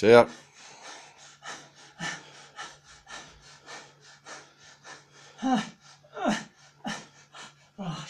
Stay up. Oh,